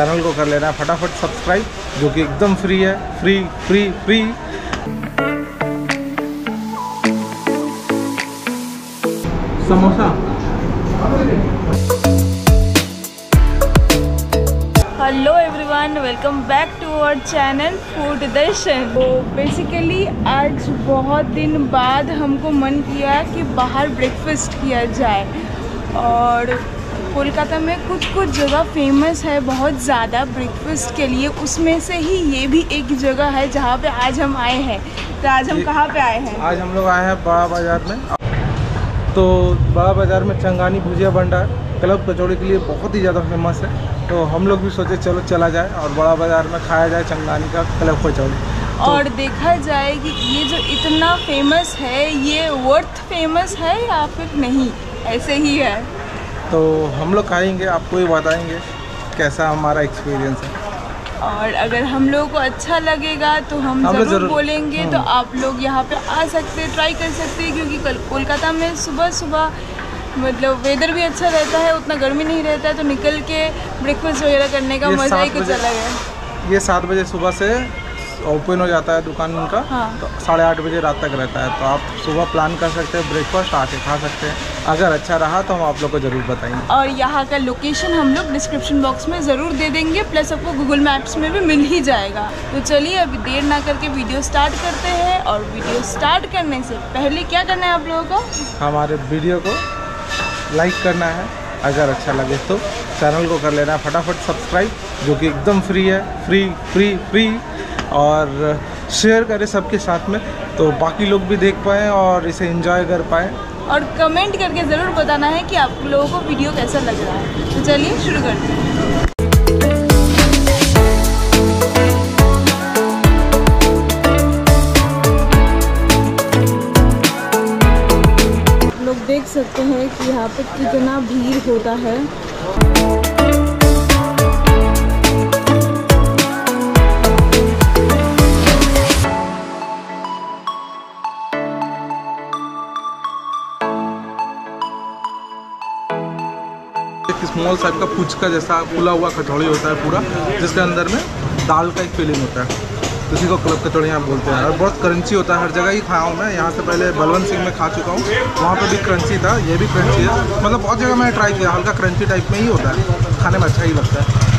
Channel को कर लेना फटाफट सब्सक्राइब, जो कि एकदम फ्री है, free free free. Samosa? Hello everyone welcome back to our channel food Darshan तो बेसिकली आज बहुत दिन बाद हमको मन किया कि बाहर ब्रेकफास्ट किया जाए। और कोलकाता में कुछ कुछ जगह फ़ेमस है बहुत ज़्यादा ब्रेकफास्ट के लिए। उसमें से ही ये भी एक जगह है जहाँ पे आज हम आए हैं। तो आज हम कहाँ पे आए हैं? आज हम लोग आए हैं बड़ा बाज़ार में। तो बड़ा बाज़ार में चंगानी भुजिया भंडार क्लब कचौड़ी के लिए बहुत ही ज़्यादा फ़ेमस है। तो हम लोग भी सोचे चलो चला जाए और बड़ा बाज़ार में खाया जाए चंगानी का क्लब कचौड़ी। तो और देखा जाए कि ये जो इतना फ़ेमस है ये वर्थ फ़ेमस है या फिर नहीं? ऐसे ही है। तो हम लोग खाएँगे आपको ही बताएँगे कैसा हमारा एक्सपीरियंस है और अगर हम लोगों को अच्छा लगेगा तो हम हम ज़रूर ज़रूर- बोलेंगे तो हम्म। आप लोग यहाँ पे आ सकते हैं ट्राई कर सकते हैं क्योंकि कल कोलकाता में सुबह सुबह मतलब वेदर भी अच्छा रहता है उतना गर्मी नहीं रहता है तो निकल के ब्रेकफास्ट वगैरह करने का मज़ा ही कुछ अलग है ये सात बजे सुबह से ओपन हो जाता है दुकान उनका हाँ। तो साढ़े आठ बजे रात तक रहता है। तो आप सुबह प्लान कर सकते हैं ब्रेकफास्ट आके खा सकते हैं। अगर अच्छा रहा तो हम आप लोग को ज़रूर बताएँगे। और यहाँ का लोकेशन हम लोग डिस्क्रिप्शन बॉक्स में ज़रूर दे देंगे प्लस आपको गूगल मैप्स में भी मिल ही जाएगा। तो चलिए अभी देर ना करके वीडियो स्टार्ट करते हैं और वीडियो स्टार्ट करने से पहले क्या करना है आप लोगों को? हमारे वीडियो को लाइक करना है। अगर अच्छा लगे तो चैनल को कर लेना फटाफट सब्सक्राइब जो कि एकदम फ्री है। फ्री फ्री फ्री और शेयर करें सबके साथ में तो बाकी लोग भी देख पाएँ और इसे एंजॉय कर पाए। और कमेंट करके ज़रूर बताना है कि आप लोगों को वीडियो कैसा लग रहा है। तो चलिए शुरू करते हैं। लोग देख सकते हैं कि यहाँ पे कितना भीड़ होता है। स्मॉल साइज़ का पुचका जैसा फुला हुआ कचौड़ी होता है पूरा, जिसके अंदर में दाल का एक फीलिंग होता है। उसी को क्लब कचौड़ी यहाँ बोलते हैं। और बहुत क्रंची होता है, हर जगह ही खाया हूँ मैं। यहाँ से पहले बलवंत सिंह में खा चुका हूँ। वहाँ पर भी क्रंची था, ये भी क्रंची है। मतलब बहुत जगह मैंने ट्राई किया, हल्का क्रंची टाइप में ही होता है। खाने में अच्छा ही लगता है।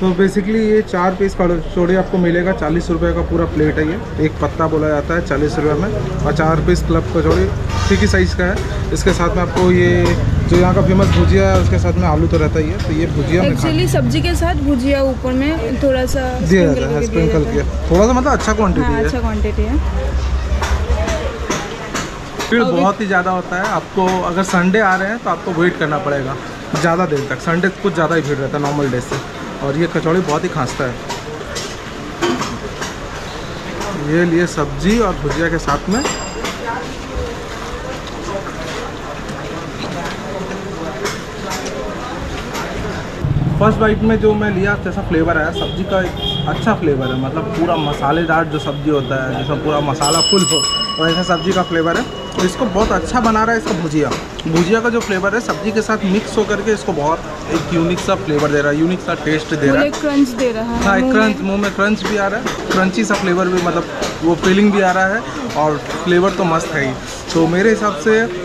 तो बेसिकली ये चार पीस कचौड़ी आपको मिलेगा चालीस रुपये का पूरा प्लेट है ये। एक पत्ता बोला जाता है चालीस रुपये में। और चार पीस क्लब कचौड़ी ठीक ही साइज़ का है। इसके साथ में आपको ये जो यहाँ का फ़ेमस भुजिया है उसके साथ में आलू तो रहता ही है। तो ये भुजिया एक्चुअली सब्ज़ी के साथ भुजिया ऊपर में थोड़ा सा दिया जाता है स्प्रिंकल किया। थोड़ा सा मतलब अच्छा क्वान्टिटी हाँ है। अच्छा क्वांटिटी है। अभी- बहुत ही ज़्यादा होता है। आपको अगर संडे आ रहे हैं तो आपको वेट करना पड़ेगा। ज़्यादा देर तक। संडे कुछ ज़्यादा ही भीड़ रहता है नॉर्मल डे से। और ये कचौड़ी बहुत ही खांसता है। ये लिए सब्ज़ी और भुजिया के साथ में। फ़र्स्ट बाइट में जो मैं लिया, जैसा फ्लेवर आया, सब्ज़ी का एक अच्छा फ्लेवर है। मतलब पूरा मसालेदार जो सब्ज़ी होता है जैसा पूरा मसाला फुल हो, वैसा सब्ज़ी का फ्लेवर है। तो इसको बहुत अच्छा बना रहा है इसका भुजिया। भुजिया का जो फ्लेवर है सब्ज़ी के साथ मिक्स होकर के इसको बहुत एक यूनिक सा फ्लेवर दे रहा है यूनिक सा टेस्ट दे रहा है। क्रंच दे रहा है हाँ एक क्रंच। मुँह में क्रंच भी आ रहा है क्रंची सा फ्लेवर भी मतलब वो फीलिंग भी आ रहा है और फ्लेवर तो मस्त है ही। तो मेरे हिसाब से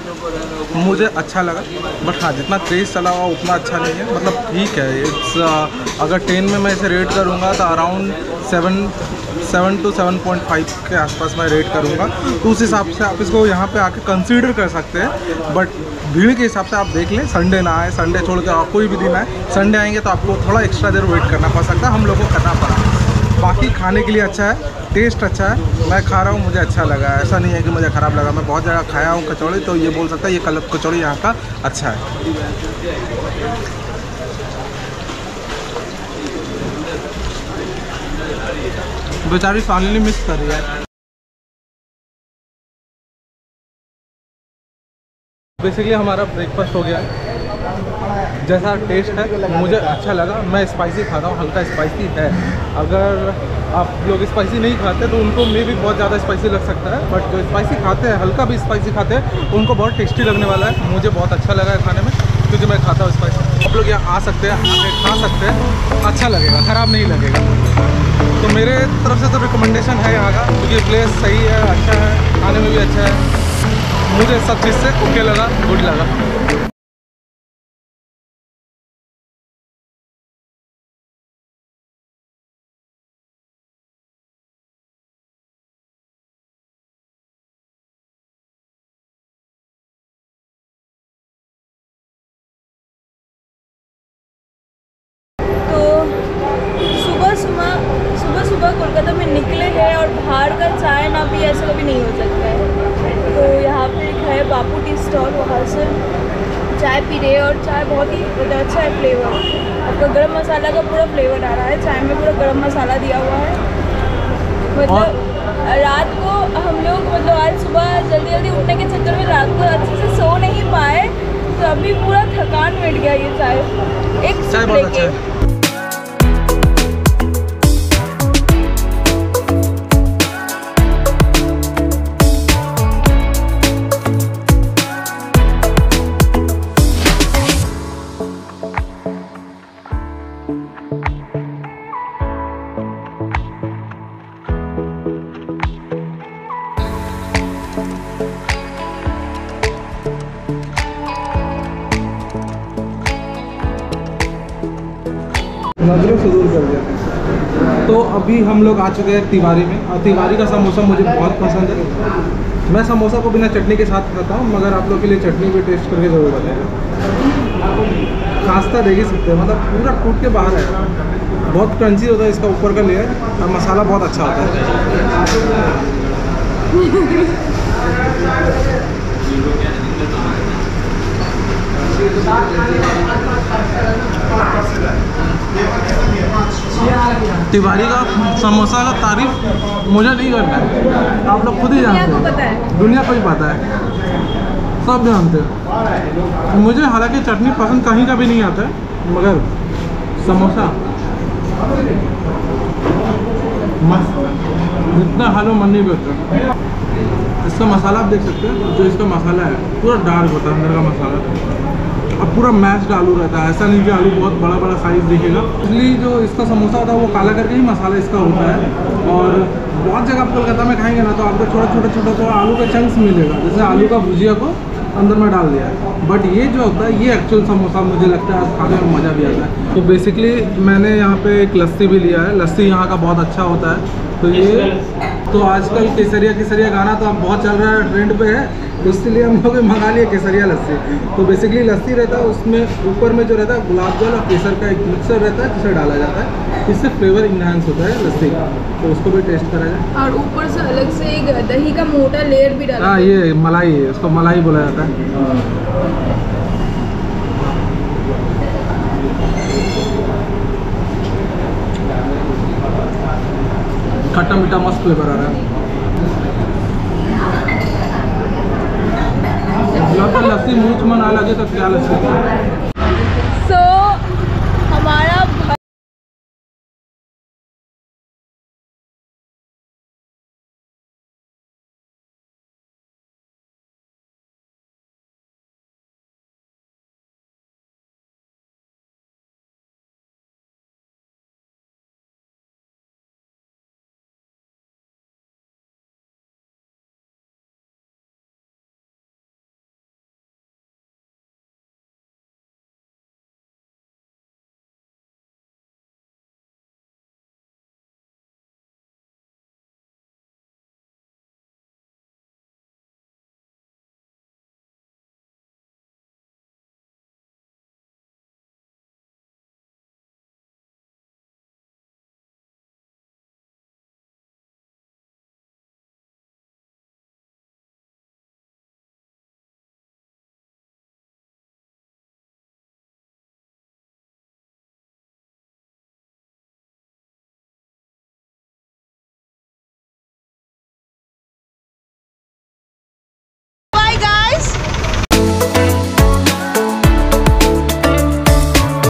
मुझे अच्छा लगा बट हाँ जितना क्रेज चला हुआ उतना अच्छा नहीं है। मतलब ठीक है इट्स अगर टेन में मैं इसे रेट करूँगा तो around seven seven to seven point five के आसपास मैं रेट करूँगा। तो उस हिसाब से आप इसको यहाँ पे आके कंसीडर कर सकते हैं। बट भीड़ के हिसाब से आप देख लें संडे ना आए संडे छोड़ के आप कोई भी दिन आए संडे आएँगे तो आपको थोड़ा एक्स्ट्रा देर वेट करना पड़ सकता है, हम लोगों को करना पड़ा। बाकी खाने के लिए अच्छा है टेस्ट अच्छा है, मैं खा रहा हूँ, मुझे अच्छा लगा ऐसा नहीं है कि मुझे ख़राब लगा, मैं बहुत जगह खाया हूँ कचौड़ी तो ये बोल सकता है ये कल कचौड़ी यहाँ का अच्छा है। बेचारी फाइनली मिस कर रही है। बेसिकली हमारा ब्रेकफास्ट हो गया। है जैसा टेस्ट है, मुझे अच्छा लगा। मैं स्पाइसी खाता हूँ, हल्का स्पाइसी है। अगर आप लोग स्पाइसी नहीं खाते तो उनको मे भी बहुत ज़्यादा स्पाइसी लग सकता है। बट जो स्पाइसी खाते हैं, हल्का भी स्पाइसी खाते हैं, उनको बहुत टेस्टी लगने वाला है। मुझे बहुत अच्छा लगा है खाने में, क्योंकि मैं खाता हूँ स्पाइसी आप लोग यहाँ आ सकते हैं आके खा सकते हैं। अच्छा लगेगा, ख़राब नहीं लगेगा। तो मेरे तरफ़ से तो रिकमेंडेशन है यहाँ का, क्योंकि प्लेस सही है अच्छा है, खाने में भी अच्छा है। मुझे सब चीज़ से ओके लगा गुड लगा। सुबह कोलकाता में निकले हैं और बाहर का चाय ना भी ऐसा कभी नहीं हो सकता है। तो यहाँ पे एक है बापू टी स्टॉल वहाँ से चाय पी रहे और चाय बहुत ही मतलब अच्छा है फ्लेवर। आपका गर्म मसाला का पूरा फ्लेवर आ रहा है चाय में पूरा गर्म मसाला दिया हुआ है। मतलब रात को हम लोग मतलब आज सुबह जल्दी जल्दी उठने के चक्कर में रात को अच्छे से सो नहीं पाए तो अभी पूरा थकान मिट गया ये चाय। एक चाय बहुत अच्छा है। नज़रों से दूर कर दिया तो अभी हम लोग आ चुके हैं तिवारी में। और तिवारी का समोसा मुझे बहुत पसंद है। मैं समोसा को बिना चटनी के साथ खाता हूँ मगर आप लोग के लिए चटनी भी टेस्ट करके ज़रूर बताएगा खास्ता देख ही सकते हैं। मतलब पूरा टूट के बाहर है। बहुत क्रंची होता है इसका ऊपर का लेयर और मसाला बहुत अच्छा होता है। तिवारी का समोसा का तारीफ़ मुझे नहीं करना है। आप लोग खुद ही जानते हैं। दुनिया को ही पता है। सब जानते हैं। मुझे हालाँकि चटनी पसंद कहीं का भी नहीं आता है मगर समोसा मस्त जितना हालो मन नहीं बेहतर इसका मसाला आप देख सकते हैं जो इसका मसाला है पूरा डार्क होता है अंदर का मसाला। और पूरा मैश्ड आलू रहता है। ऐसा नहीं कि आलू बहुत बड़ा बड़ा साइज़ दिखेगा। इसलिए जो इसका समोसा होता है वो काला करके ही मसाला इसका होता है। और बहुत जगह आप कोलकाता में खाएँगे ना तो आपको छोटा छोटा छोटा छोटा आलू का चंक्स मिलेगा। जैसे आलू का भुजिया को अंदर में डाल दिया बट ये जो होता है, ये एक्चुअल समोसा मुझे लगता है खाने में मज़ा भी आता है। तो बेसिकली मैंने यहाँ पे एक लस्सी भी लिया है। लस्सी यहाँ का बहुत अच्छा होता है। तो ये तो आजकल केसरिया केसरिया गाना तो अब बहुत चल रहा है ट्रेंड पे है। तो इसलिए हम लोग मंगा लिए केसरिया लस्सी। तो बेसिकली लस्सी रहता है उसमें ऊपर में जो रहता है गुलाब जल और केसर का एक मिक्सर रहता है जिसे डाला जाता है। इससे फ्लेवर इन्हांस होता है लस्सी का। तो उसको भी टेस्ट करा जाए। और ऊपर से अलग से एक दही का मोटा लेयर भी डाला हाँ ये मलाई है इसको मलाई बोला जाता है। खट्टा मीठा मस्त फ्लेवर आ रहा है। जब तक लस्सी मुँह में ना लगे तो क्या लस्सी